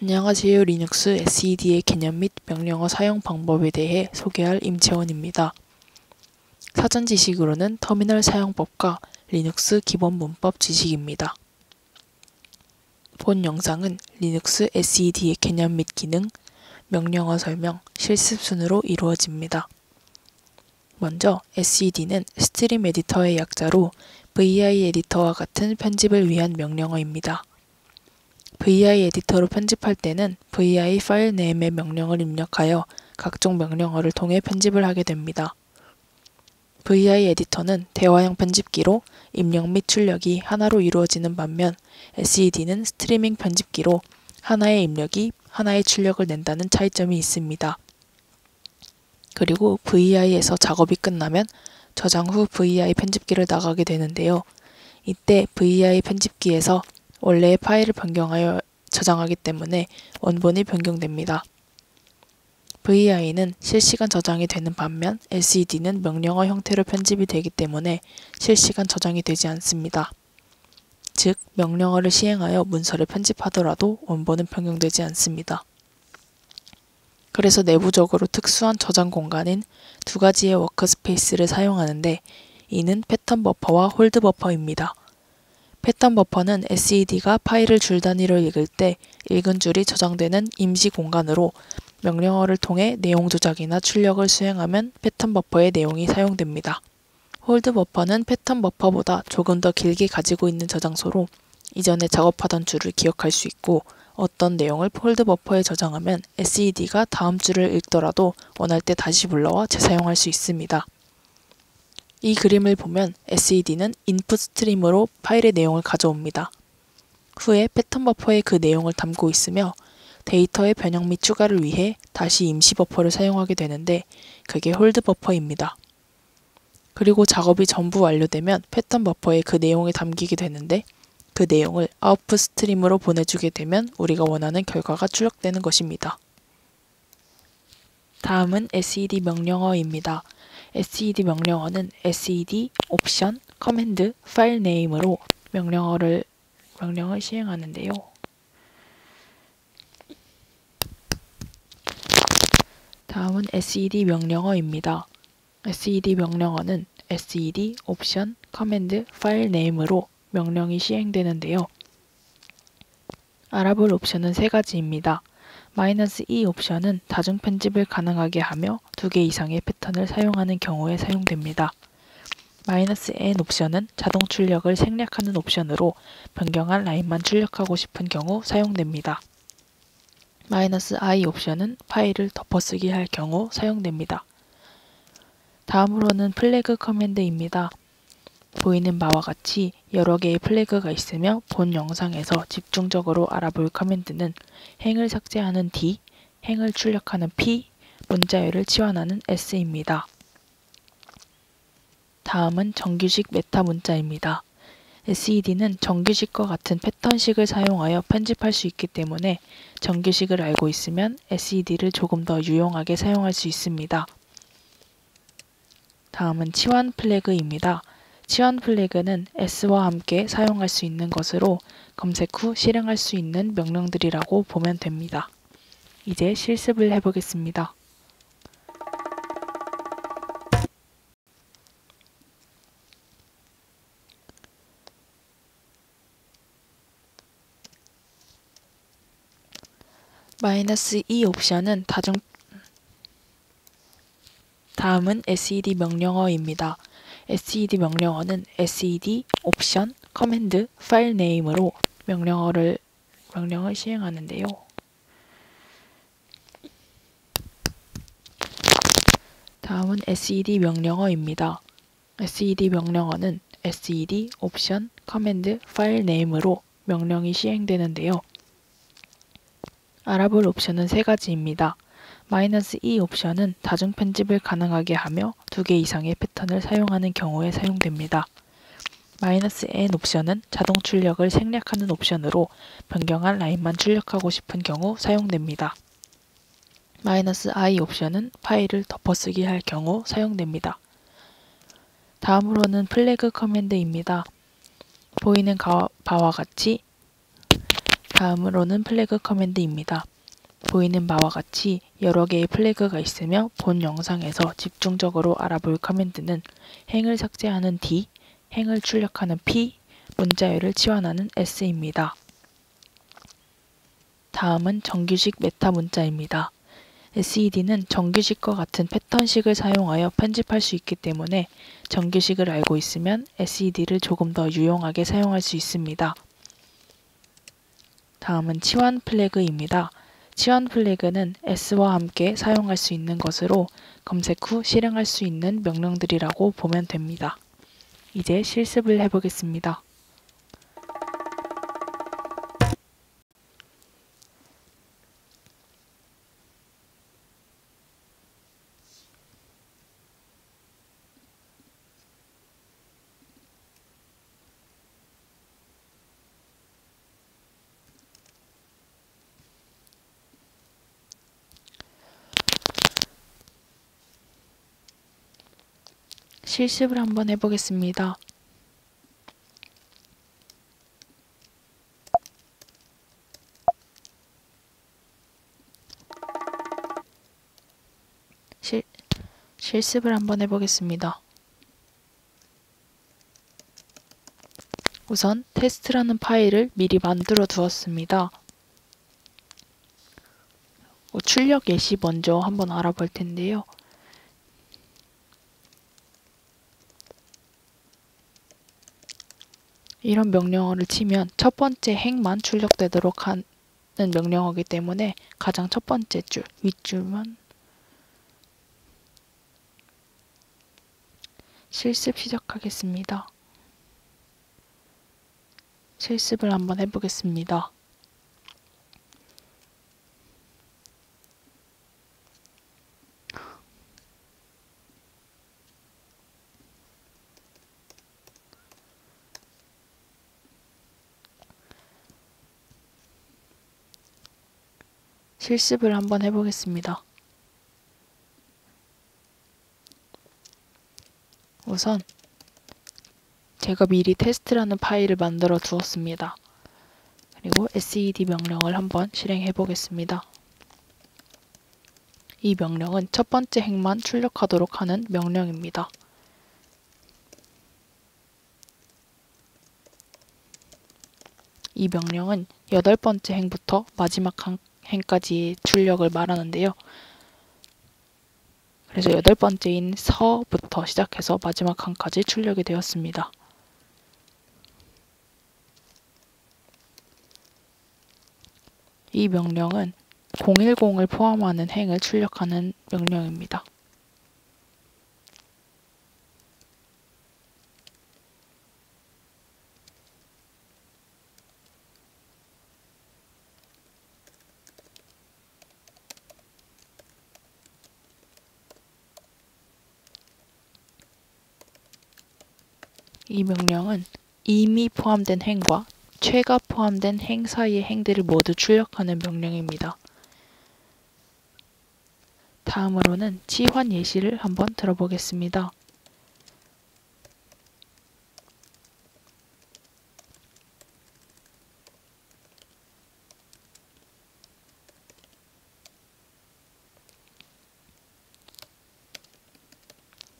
안녕하세요. 리눅스 SED의 개념 및 명령어 사용 방법에 대해 소개할 임채원입니다. 사전 지식으로는 터미널 사용법과 리눅스 기본 문법 지식입니다. 본 영상은 리눅스 SED의 개념 및 기능, 명령어 설명, 실습 순으로 이루어집니다. 먼저 SED는 stream editor의 약자로 VI 에디터와 같은 편집을 위한 명령어입니다. VI 에디터로 편집할 때는 VI 파일 네임의 명령을 입력하여 각종 명령어를 통해 편집을 하게 됩니다. VI 에디터는 대화형 편집기로 입력 및 출력이 하나로 이루어지는 반면 SED는 스트리밍 편집기로 하나의 입력이 하나의 출력을 낸다는 차이점이 있습니다. 그리고 VI에서 작업이 끝나면 저장 후 VI 편집기를 나가게 되는데요. 이때 VI 편집기에서 원래의 파일을 변경하여 저장하기 때문에 원본이 변경됩니다. VI는 실시간 저장이 되는 반면 SED는 명령어 형태로 편집이 되기 때문에 실시간 저장이 되지 않습니다. 즉, 명령어를 시행하여 문서를 편집하더라도 원본은 변경되지 않습니다. 그래서 내부적으로 특수한 저장 공간인 두 가지의 워크스페이스를 사용하는데 이는 패턴 버퍼와 hold 버퍼입니다. 패턴 버퍼는 SED가 파일을 줄 단위로 읽을 때 읽은 줄이 저장되는 임시 공간으로 명령어를 통해 내용 조작이나 출력을 수행하면 패턴 버퍼의 내용이 사용됩니다. hold 버퍼는 패턴 버퍼보다 조금 더 길게 가지고 있는 저장소로 이전에 작업하던 줄을 기억할 수 있고 어떤 내용을 hold 버퍼에 저장하면 SED가 다음 줄을 읽더라도 원할 때 다시 불러와 재사용할 수 있습니다. 이 그림을 보면 SED는 input stream으로 파일의 내용을 가져옵니다. 후에 패턴 버퍼에 그 내용을 담고 있으며 데이터의 변형 및 추가를 위해 다시 임시 버퍼를 사용하게 되는데 그게 hold 버퍼입니다. 그리고 작업이 전부 완료되면 패턴 버퍼에 그 내용이 담기게 되는데 그 내용을 output stream으로 보내주게 되면 우리가 원하는 결과가 출력되는 것입니다. 다음은 SED 명령어입니다. SED 명령어는 SED 옵션 command file name으로 명령어를 명령을 시행하는데요. 다음은 SED 명령어입니다. SED 명령어는 SED 옵션 command file name으로 명령이 시행되는데요. 알아볼 옵션은 세 가지입니다. 마이너스 -E 옵션은 다중 편집을 가능하게 하며 두 개 이상의 패턴을 사용하는 경우에 사용됩니다. 마이너스 -N 옵션은 자동 출력을 생략하는 옵션으로 변경한 라인만 출력하고 싶은 경우 사용됩니다. 마이너스 -I 옵션은 파일을 덮어쓰기 할 경우 사용됩니다. 다음으로는 플래그 커맨드입니다. 보이는 바와 같이 여러 개의 flag가 있으며 본 영상에서 집중적으로 알아볼 command는 행을 삭제하는 D, 행을 출력하는 P, 문자열을 치환하는 S입니다. 다음은 정규식 meta 문자입니다. SED는 정규식과 같은 패턴식을 사용하여 편집할 수 있기 때문에 정규식을 알고 있으면 SED를 조금 더 유용하게 사용할 수 있습니다. 다음은 치환 플래그입니다. 치환 플래그는 s와 함께 사용할 수 있는 것으로 검색 후 실행할 수 있는 명령들이라고 보면 됩니다. 이제 실습을 해보겠습니다. 마이너스 -E 옵션은 다중 다음은 SED 명령어입니다. SED 명령어는 SED 옵션 command file name으로 명령어를 명령을 시행하는데요. 다음은 SED 명령어입니다. SED 명령어는 SED 옵션 command file name으로 명령이 시행되는데요. 알아볼 옵션은 세 가지입니다. 마이너스 -E 옵션은 다중 편집을 가능하게 하며 두 개 이상의 패턴을 사용하는 경우에 사용됩니다. 마이너스 -N 옵션은 자동 출력을 생략하는 옵션으로 변경한 라인만 출력하고 싶은 경우 사용됩니다. 마이너스 -I 옵션은 파일을 덮어쓰기 할 경우 사용됩니다. 다음으로는 플래그 커맨드입니다. 보이는 바와 같이 다음으로는 flag command입니다. 보이는 바와 같이 여러 개의 flag가 있으며 본 영상에서 집중적으로 알아볼 command는 행을 삭제하는 D, 행을 출력하는 P, 문자열을 치환하는 S입니다. 다음은 정규식 meta 문자입니다. SED는 정규식과 같은 패턴식을 사용하여 편집할 수 있기 때문에 정규식을 알고 있으면 SED를 조금 더 유용하게 사용할 수 있습니다. 다음은 치환 플래그입니다. 치환 플래그는 S와 함께 사용할 수 있는 것으로 검색 후 실행할 수 있는 명령들이라고 보면 됩니다. 이제 실습을 해보겠습니다. 실습을 한번 해보겠습니다. 실, 실습을 한번 해보겠습니다. 우선 테스트라는 파일을 미리 만들어 두었습니다. 어, 출력 예시 먼저 한번 알아볼 텐데요. 이런 명령어를 치면 첫 번째 행만 출력되도록 하는 명령어이기 때문에 가장 첫 번째 줄, 윗줄만 실습 시작하겠습니다. 실습을 한번 해보겠습니다. 실습을 한번 해보겠습니다. 우선 제가 미리 테스트라는 파일을 만들어 두었습니다. 그리고 sed 명령을 한번 실행해 보겠습니다. 이 명령은 첫 번째 행만 출력하도록 하는 명령입니다. 이 명령은 여덟 번째 행부터 마지막 행까지의 출력을 말하는데요. 그래서 여덟 번째인 서부터 시작해서 마지막 칸까지 출력이 되었습니다. 이 명령은 010을 포함하는 행을 출력하는 명령입니다. 이 명령은 이미 포함된 행과 최가 포함된 행 사이의 행들을 모두 출력하는 명령입니다. 다음으로는 치환 예시를 한번 들어보겠습니다.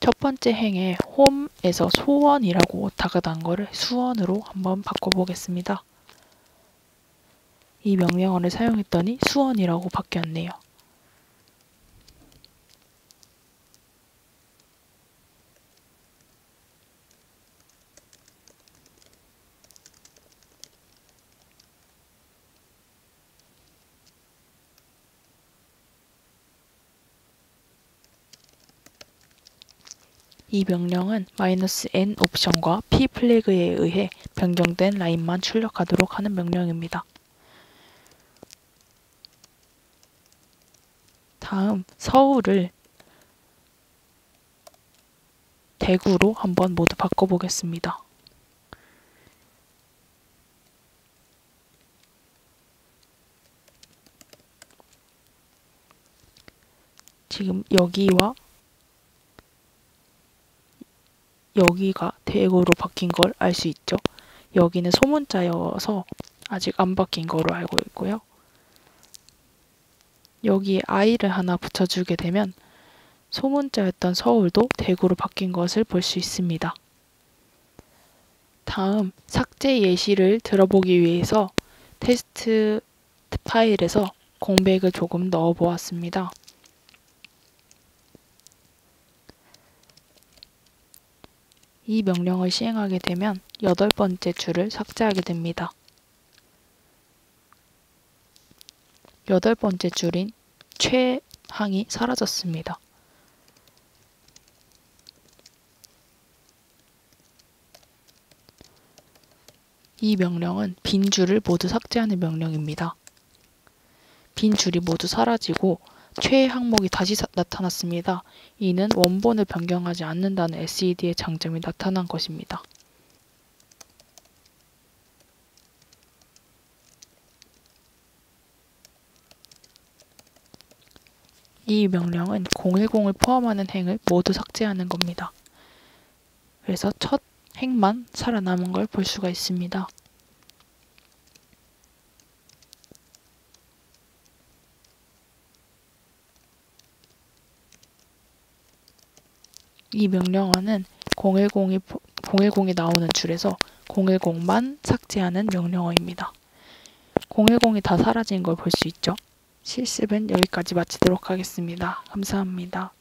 첫 번째 행에 홈에서 소원이라고 다가단 거를 수원으로 한번 바꿔보겠습니다. 이 명령어를 사용했더니 수원이라고 바뀌었네요. 이 명령은 "-n 옵션과 p 플래그에 의해 변경된 라인만 출력하도록 하는 명령입니다. 다음 서울을 대구로 한번 모두 바꿔보겠습니다. 지금 여기와 여기가 대구로 바뀐 걸 알 수 있죠. 여기는 소문자여서 아직 안 바뀐 거로 알고 있고요. 여기에 i를 하나 붙여주게 되면 소문자였던 서울도 대구로 바뀐 것을 볼 수 있습니다. 다음 삭제 예시를 들어보기 위해서 테스트 파일에서 공백을 조금 넣어 보았습니다. 이 명령을 시행하게 되면 여덟 번째 줄을 삭제하게 됩니다. 여덟 번째 줄인 최항이 사라졌습니다. 이 명령은 빈 줄을 모두 삭제하는 명령입니다. 빈 줄이 모두 사라지고 최애 항목이 다시 사, 나타났습니다. 이는 원본을 변경하지 않는다는 SED의 장점이 나타난 것입니다. 이 명령은 010을 포함하는 행을 모두 삭제하는 겁니다. 그래서 첫 행만 살아남은 걸 볼 수가 있습니다. 이 명령어는 010이, 010이 나오는 줄에서 010만 삭제하는 명령어입니다. 010이 다 사라진 걸 볼 수 있죠. 실습은 여기까지 마치도록 하겠습니다. 감사합니다.